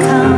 come.